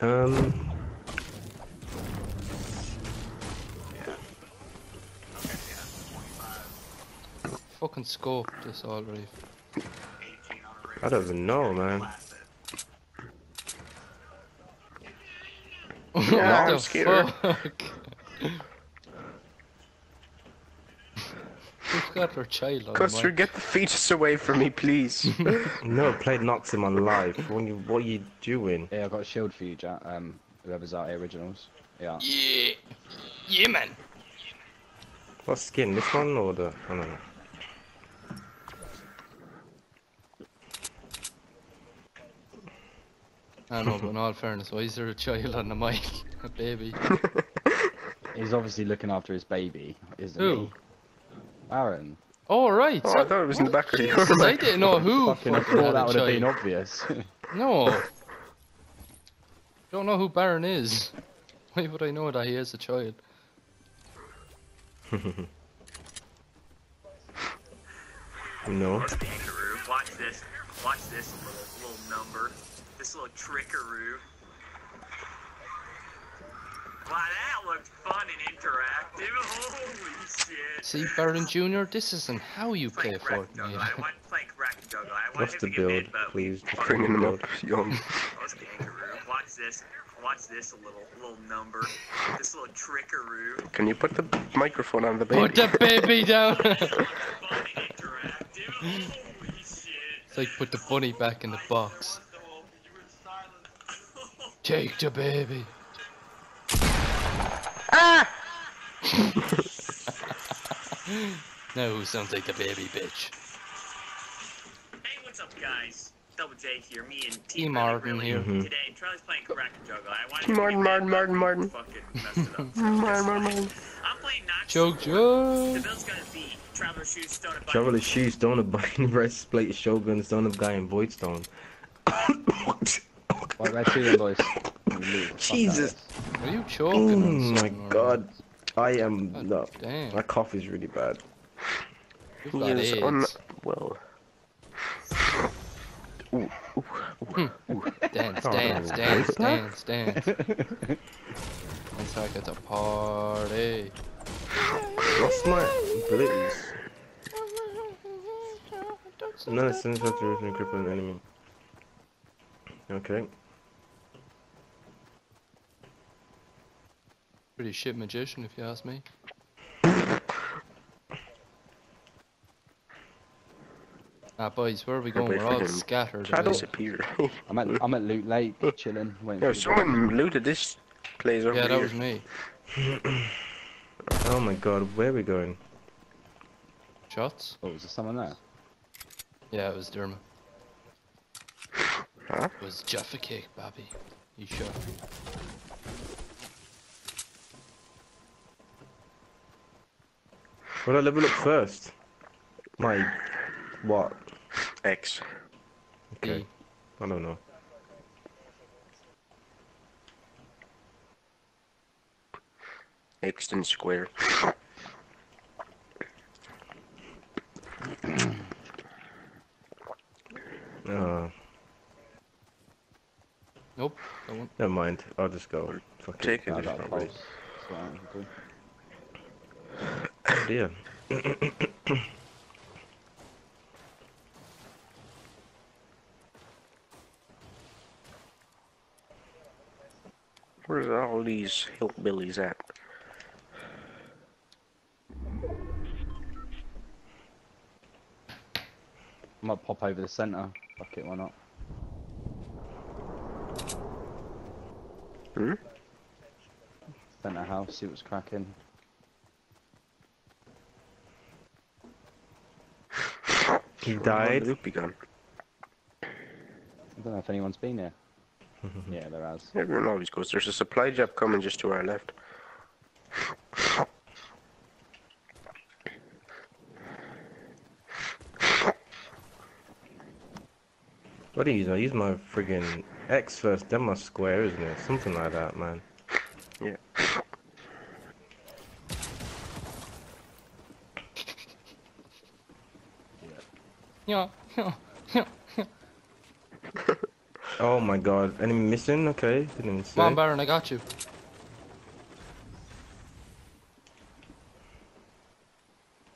Um, Fucking scope this already. I don't even know, man. what I'm the scared. fuck? got their child on Custer, mic? get the fetus away from me, please. No, played Nox in my life. What you, what you doing? Yeah, I got a shield for you, Jack. Um, whoever's out here originals. Yeah. Yeah! Yeah, man! What skin? This one or the? I don't know. I know, but in all fairness, why is there a child on the mic? A baby. He's obviously looking after his baby, isn't Who? he? Aaron. Oh, right! Oh, I thought it was in the back of your Jesus, I didn't know who Fucking, I thought that would have been obvious. no. Don't know who Baron is. Why would I know that he is a child? No. Watch this. Watch this little little number. This little trickaroo. That fun and interactive. Holy shit. See, Baron Jr., this isn't how you It's play like Wreck Juggle. I Fortnite. want to play Wreck Juggle. I want What's him the to get build, mid, but please? Bring fucking Bringing them up young. Those. Watch this. Watch this little little number. This little trickaroo. Can you put the microphone on the baby? Put the baby down! Fun and interactive. Holy shit. It's like put the bunny back in the box. Take the baby. now who sounds like the baby bitch? Hey, what's up, guys? Double J here. Me and T. T. Martin here. Mhm. Today, Charlie's playing Crack and Juggle. I wanted to Martin, Martin, Martin, Martin. Fucking messed it up. Martin, Martin, Martin. I'm playing Nox. Joke, The joke. build's gonna be Traveler Shoes, Stone and Travel Button. the shoes, stone of bind, breastplate, shogun, stone of guy, and void stone. what? Right, where to then, boys? You loot the fuck out of Jesus. This. Are you Oh choking on my god. I am God no. damn. My cough is really bad. You've He got is AIDS. unwell. Ooh, ooh, hmm. ooh, ooh. Dance, Oh, dance, no. dance, dance, dance. One sec, it's a party. What's my abilities? None of sends out to and cripple an enemy. Okay. Pretty shit magician, if you ask me. Ah, boys, where are we going? We're all scattered. Shadow away. disappear. I'm at I'm at Loot Lake, chilling, waiting Yo, for someone looted this place over Yeah, that here. was me. Oh my god, where are we going? Shots? Oh, was there someone there? Yeah, it was Dermot. Huh? It was Jaffa Cake, Babby. You shot. What I level up first? My what? X. Okay. B. I don't know. X and square. Uh, Nope, that one. never mind. I'll just go. Fuck it. Take it. I if got a not, pulse. wait. That's what I can do. Oh dear. Where's all these hillbillies at? I might pop over the centre. Fuck it, why not? Hmm? Centre house, see what's cracking. He Where'd died. Luke be? I don't know if anyone's been there. yeah, there has. Everyone always goes. There's a supply job coming just to our left. What do you use? I use my friggin' X first, then my square, isn't it? Something like that, man. Yeah. Yeah, yeah, yeah, yeah. Oh my god. Enemy missing? Okay. Didn't even say. Come on, Baron, I got you.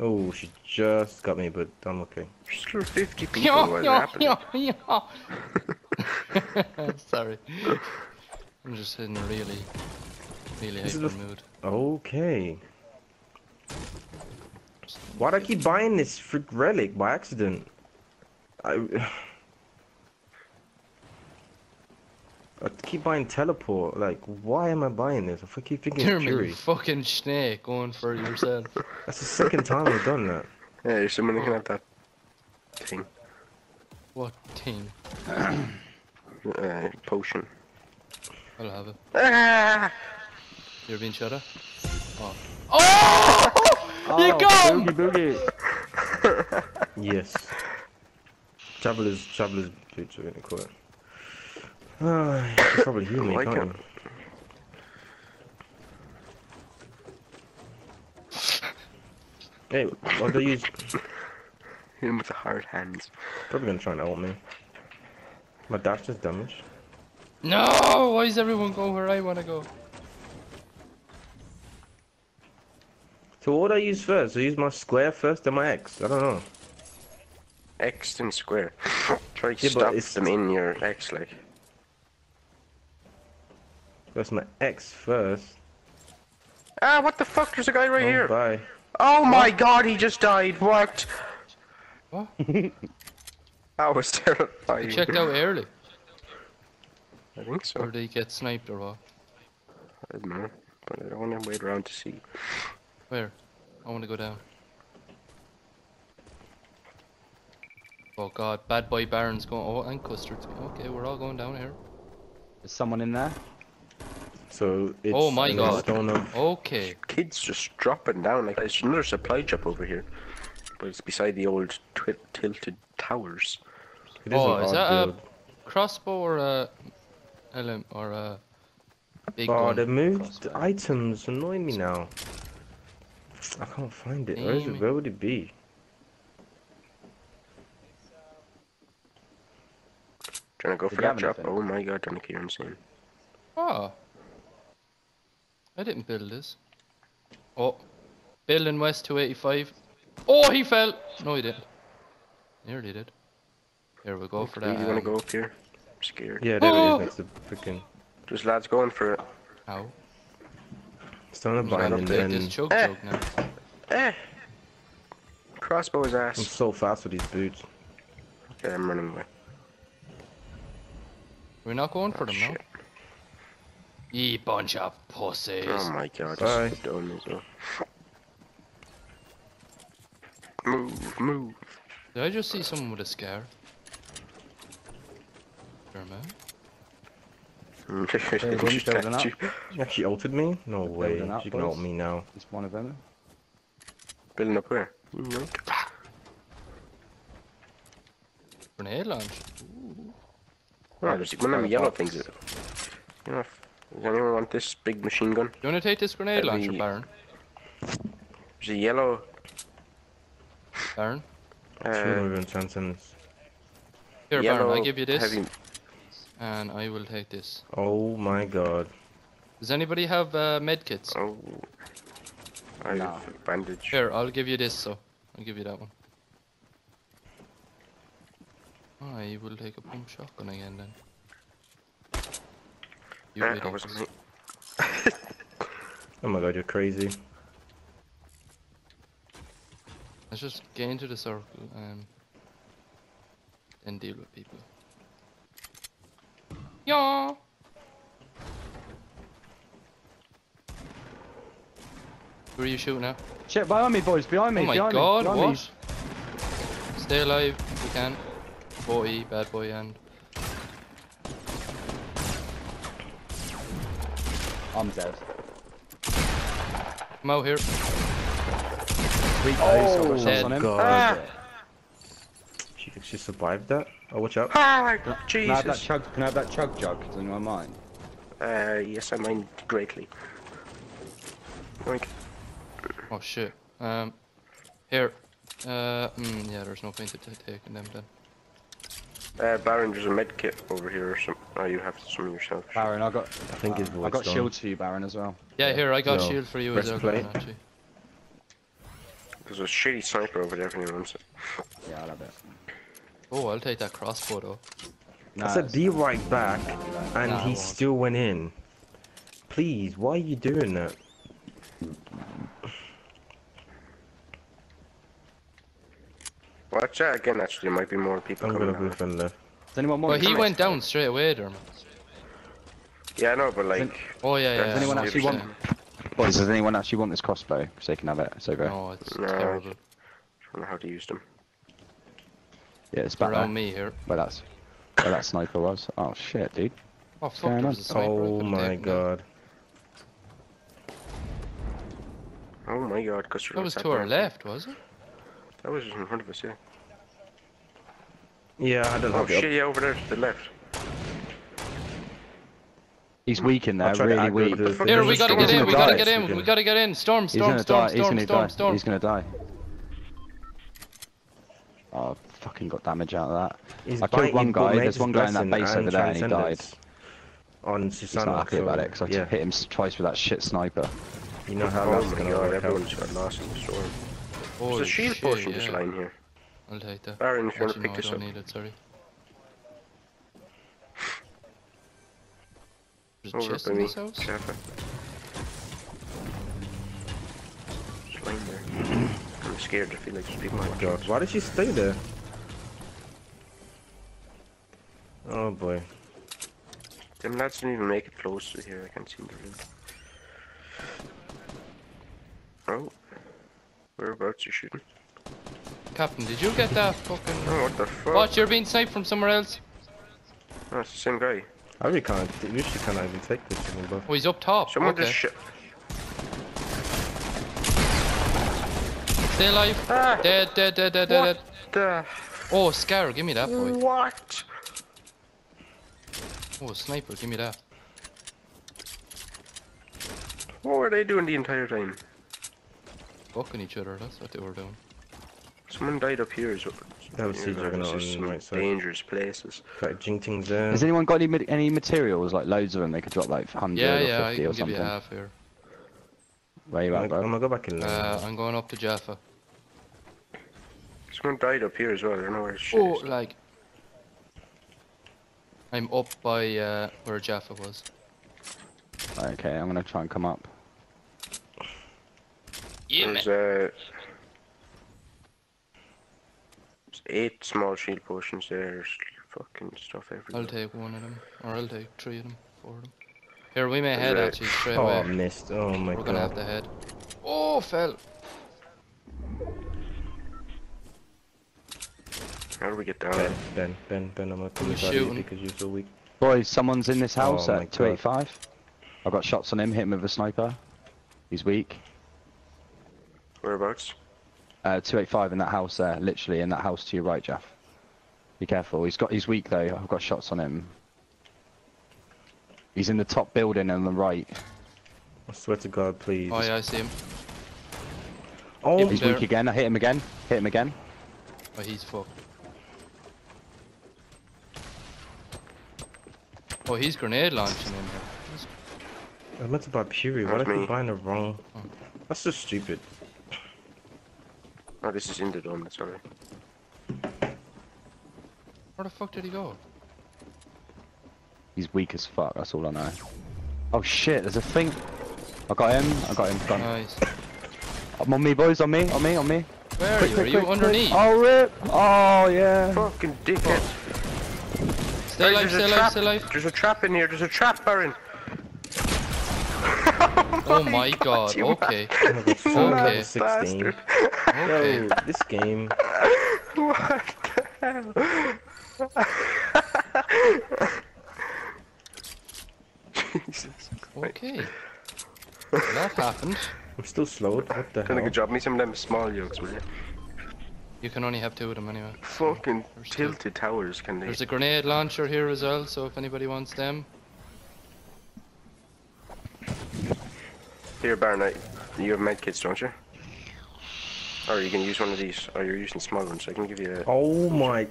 Oh, she just got me, but I'm okay. There's still 50 people. Yo, What's yo, happening? yo, yo. Sorry. I'm just in a really, really This is mood. Okay. Why'd I keep buying this freak relic by accident? I. I keep buying teleport. Like, why am I buying this? I keep thinking Jeremy, Fury. fucking snake going for it yourself. That's the second time I've done that. Yeah, there's someone looking at that thing. what team? Uh, potion. I'll have it. Ah! You're being shut at? Oh. Oh! you Oh, got him! Boogie boogie. Yes. Travelers, travelers boots are gonna call it. Ah, you can probably heal me, Like can't it. you? Hey, what they use? Hit him with the hard hands. Probably gonna try and ult me. My dash does damage. No! Why does everyone go where I want to go? So what do I use first? I use my square first, then my X. I don't know. X and square. Try to Yeah, but stop it's- them in your X, like. First my X first. Ah, what the fuck? There's a guy right Oh, here. bye. Oh my god, he just died. What? What? That was terrifying. You checked out early. I think so. Or did he get sniped or what? I don't know. But I don't want to wait around to see. Where? I want to go down. Oh god, bad boy Baron's going. Oh, and Custard's going. Okay, we're all going down here. Is someone in there? So it's Oh my an God. stone of Okay. Kids just dropping down. Like, there's another supply drop over here. But it's beside the old twi- tilted towers. it is Oh, an is odd that a crossbow or a LM or a big Oh, gun? they moved crossbow? items. Annoy me now. I can't find it. Where is it? it. Where would it be? Trying to go for that drop. anything? Oh my god, Dominic, you're insane. Oh. I didn't build this. Oh. Building West 285. Oh, he fell! No, he didn't. Nearly did. Here we go for that. you want to um, go up here? I'm scared. Yeah, there Oh! it is. Next to freaking There's lads going for it. How? stone of I'm gonna binding. take And this chug Eh. jug now. Eh! Crossbow his I'm so fast with these boots. Okay, I'm running away. We're not going for Oh, them now. shit. Ye bunch of pussies. Oh my god, Bye. this is done as well. Move, move. Did I just see someone with a scar? Sure, man. There's one Just building got up. you. You actually ulted me? No way. building up, She can ult boys. me now. It's one of them. Building up where? Mm, no. Grenade launch. Oh, there's one of them yellow things. that- You know, if- does anyone want this big machine gun? You wanna take this grenade launcher, Heavy- Baron? There's a yellow. Baron? Uh, 200 transcendence. Here, yellow Baron, I give you this, Heavy, and I will take this. Oh my god. Does anybody have uh, medkits? oh. I No. have a bandage. Here, I'll give you this, so I'll give you that one. I will take a pump shotgun again then. You that idiot. wasn't. Oh my god, you're crazy. Let's just get into the circle um, and deal with people. Yeah. Who are you shooting at? Shit, behind me, boys, behind me, oh my behind god, me. behind what? Stay alive if you can. Boy, bad boy, and Me. I'm dead. come out here. Weak Oh, base, dead. on him. God. Ah! She, she survived that? Oh, watch out. Ah, Can I have that chug? Can I have that chug jug? Is anyone mind. Uh, yes, I mind greatly. Like, Oh shit. Um, here. Uh, mm, yeah, there's no point in t- taking them then. Uh, Baron, there's a med kit over here or some. Oh, you have some yourself. Baron, I got. I think his I voice got gone. shields for you, Baron, as well. Yeah, here I got No. shield for you as well. Breastplate. Gordon, actually. There's a shitty sniper over there if anyone wants it. Yeah, I'll have it. Oh, I'll take that crossbow though. Nah, I said be right back, and Nah, he still went in. Please, why are you doing that? Watch out again, actually. There might be more people I'm coming gonna down. in left. Does anyone want Well, he went down straight away, Dermot. Yeah, I know, but like. Oh yeah, yeah. Does anyone actually want- Boys, does anyone actually want this crossbow? So they can have it. It's over. Oh, it's No, I terrible. I don't know how to use them. Yeah, it's back Around there. me here. Where that's where that sniper was. Oh shit, dude. Oh fuck, there was a sniper. Oh my taken that. god. Oh my god, because That was to our left, was it? That was just in front of us, yeah. Yeah, I don't Oh have it up. shit, yeah, over there to the left. He's weak in there, I'll try to really weak. the- Here, There's we a gotta get in. We gonna gotta get in. speaking. We gotta get in. Storm, He's storm, gonna storm, die. He's storm, gonna storm, die. storm. He's gonna die. Oh, fucking got damage out of that. He's I killed one guy, there's one guy in that base over there and he died. transcendence On He's Susano. not happy so, about it because I yeah, hit him twice with that shit sniper. you know how Oh that's gonna god, work out. everyone's got lost in the storm. There's Holy a shield shit, potion just yeah. lying here. I'll take that. Baron, if you want to pick no, I this don't up. need it, sorry. There's a Over chest by in me. this house? Careful. Just lying there. I'm scared, I feel like there's people Oh my god, us. why did she stay there? Oh boy. Them lads didn't even make it close to here, I can't see them. Oh. Whereabouts you shooting? Captain, did you get that fucking... Oh, what the fuck? What, you're being sniped from somewhere else? Oh, it's the same guy. I really can't, we actually can't even take this anymore. Oh, he's up top. Someone okay. just shot. Stay alive. Ah! Dead, dead, dead, dead, dead, dead. The Oh, Scar, give me that, boy. what? Oh, sniper, give me that. What were they doing the entire time? Fucking each other, that's what they were doing. Someone died up here as well. That was You siege know, dragon this on the some right side. dangerous places. Got Jinktings there. Has anyone got any any materials like loads of them? They could drop like 100 Yeah, or yeah, I 50 can or give something. you half here. Where you I'm at, gonna, I'm gonna go back in there. Uh, I'm going up to Jaffa. Someone died up here as well. I don't know where shit Oh, is. like. I'm up by uh, where Jaffa was. Okay, I'm gonna try and come up. Yeah, There's uh, eight small shield potions there. Fucking stuff everywhere. I'll take one of them, or I'll take three of them, four of them. Here, we may Is head it- actually straight away. oh, away. missed. Oh my god. We're gonna have god. to head. Oh, fell. How do we get down? Ben, Ben, Ben, Ben, I'm gonna come you shooting? because you're so weak. Boys, someone's in this house Oh at 285. I've got shots on him, hit him with a sniper. He's weak. Whereabouts? Uh, 285 in that house there, literally in that house to your right, Jeff. Be careful. He's got. He's weak though. I've got shots on him. He's in the top building on the right. I swear to God, please. Oh yeah, I see him. Oh, He's There. weak again. I hit him again. Hit him again. Oh, he's fucked. Oh, he's grenade launching in here. That's- I meant to buy Fury. Why That's did I me. keep buying the wrong? Oh. That's so stupid. Oh, this is in the dome. That's alright. Where the fuck did he go? He's weak as fuck. That's all I know. Oh shit! There's a thing. I got him. I got him. Gone. Nice. on me, boys. On me. On me. On me. Where are you? quick, Are you quick, quick. underneath? Oh rip! Oh yeah. Fucking dickhead! Stay alive, stay there's a alive, trap. stay alive. There's a trap in here. There's a trap, Baron. Oh, oh my god, you okay. Oh my God, four Okay. level 16. Bastard. Okay. Yo, this game. what the hell? Jesus. Okay. That happened. I'm still slowed. What the Done a hell? good job. Me some of them small yokes, will you? You can only have two of them anyway. Fucking There's two. tilted towers, can they? There's a grenade launcher here as well, so if anybody wants them. Here, Baronet, you have medkits, don't you? Or you can use one of these. Or you're using small ones, I can give you a... Oh my...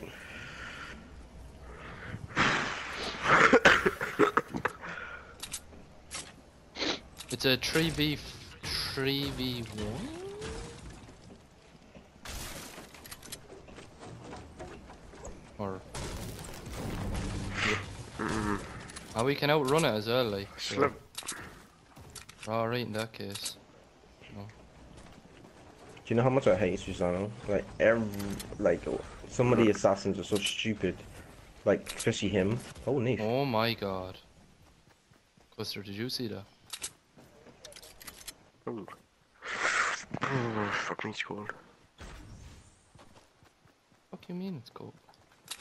it's a 3v... 3v1? Or... Mm -hmm. Oh, we can outrun it as early. Slip. Oh, so- slip. Alright, in that case. Oh. Do you know how much I hate Susano? Like every like some of the assassins are so stupid. Like especially him. Oh neat. Oh my god. Custer, did you see that? Ooh. Oh, fuck me, it's cold. What do you mean it's cold?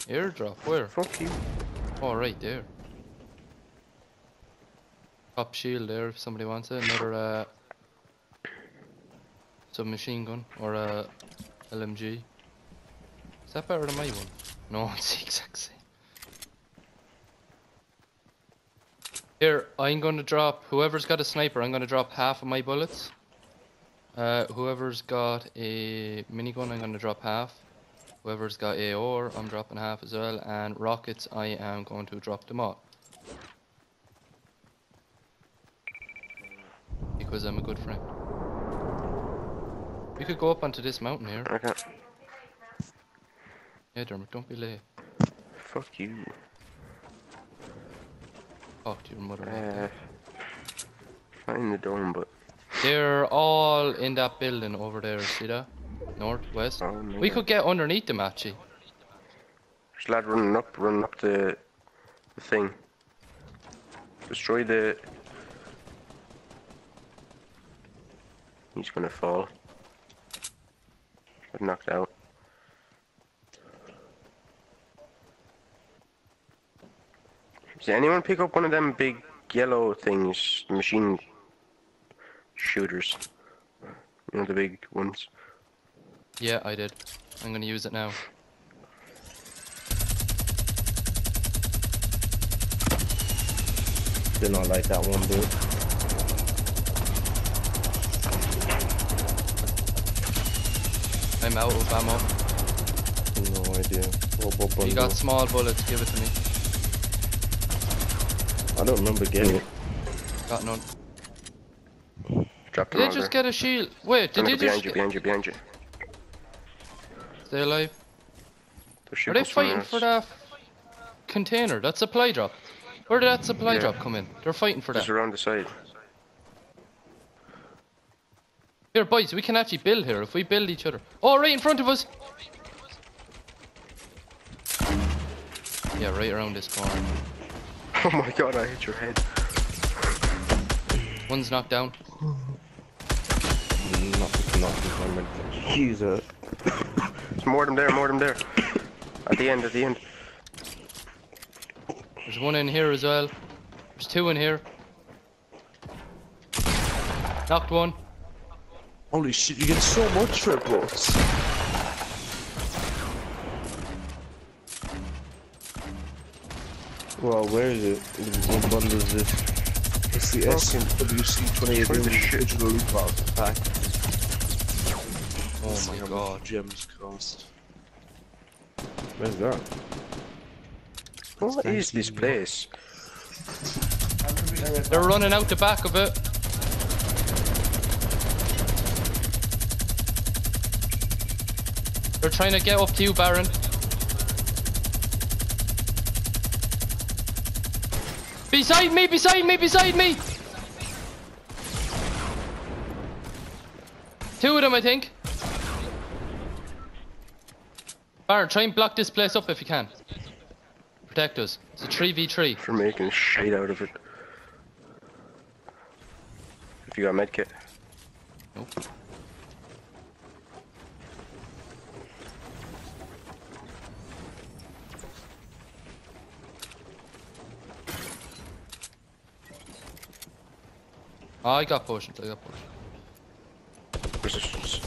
Airdrop, where? Fuck you. Oh, right there. Top shield there if somebody wants it. Another uh, submachine gun or a LMG. Is that better than my one? No, it's the exact same. Here, I'm gonna drop. Whoever's got a sniper, I'm gonna drop half of my bullets. Uh, whoever's got a minigun, I'm gonna drop half. Whoever's got AOR, I'm dropping half as well. And rockets, I am going to drop them all. Because I'm a good friend. We could go up onto this mountain here. I can't. Yeah, Dermot, don't be late. Fuck you. Talk to your mother. Uh, find the dome, but. They're all in that building over there, see that? North, west. Oh, We could get underneath them actually. There's lad running up, running up the, the thing. Destroy the. He's gonna fall. Got knocked out. Does anyone pick up one of them big yellow things, machine shooters? You know the big ones. Yeah, I did. I'm gonna use it now. Did not like that one dude. I'm out of ammo. No idea. What, what You got small bullets, give it to me. I don't remember getting it. Got none. Drop them Did they just there. get a shield? Wait, did Look they behind just you, get... behind you, behind you. stay alive? They're Are they fighting else. for that container? That supply drop. Where did that supply Yeah. drop come in? They're fighting for Just that. around the side. Here, boys, we can actually build here if we build each other. Oh, right in front of us. Yeah, right around this corner. Oh my god, I hit your head. One's knocked down. Not, not, Use it. There's more of them there, more of them there. At the end, at the end. There's one in here as well. There's two in here. Knocked one. Holy shit, you get so much for it. Well, where is it? What bundle is this? It's the SWC 28 Where digital loot box pack. Oh See my how much god. Gems cost. Where's that? What is this place? They're running out the back of it. They're trying to get up to you, Baron. Beside me, beside me, beside me! Two of them, I think. Baron, try and block this place up if you can. Protect us. It's a 3v3. For making shit out of it. If you got a medkit. Nope. I got potions, I got potions. This?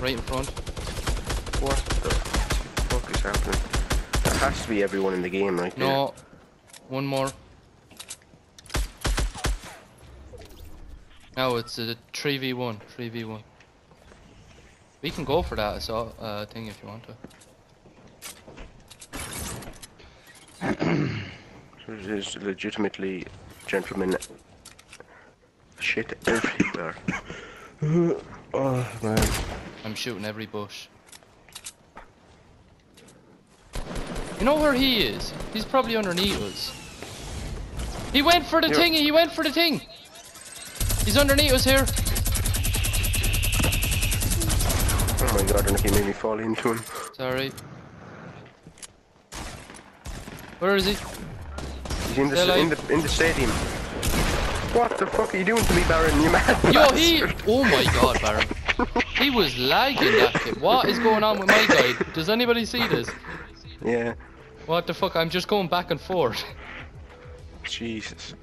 Right in front. What the fuck is happening? There has to be everyone in the game right there. No. One more. No, it's a 3v1. 3v1. We can go for that as a uh, thing if you want to. It is legitimately gentlemen Shit everywhere. Oh man. I'm shooting every bush. You know where he is? He's probably underneath us. He went for the Yeah. thing. He went for the thing. He's underneath us here. Oh my god, I think he made me fall into him. Sorry. Where is he? He's in the, They're in the in the stadium. What the fuck are you doing to me, Baron? You mad? Yo, he. Oh my god, Baron. He was lagging that kid. What is going on with my guy? Does anybody see this? Yeah. What the fuck? I'm just going back and forth. Jesus.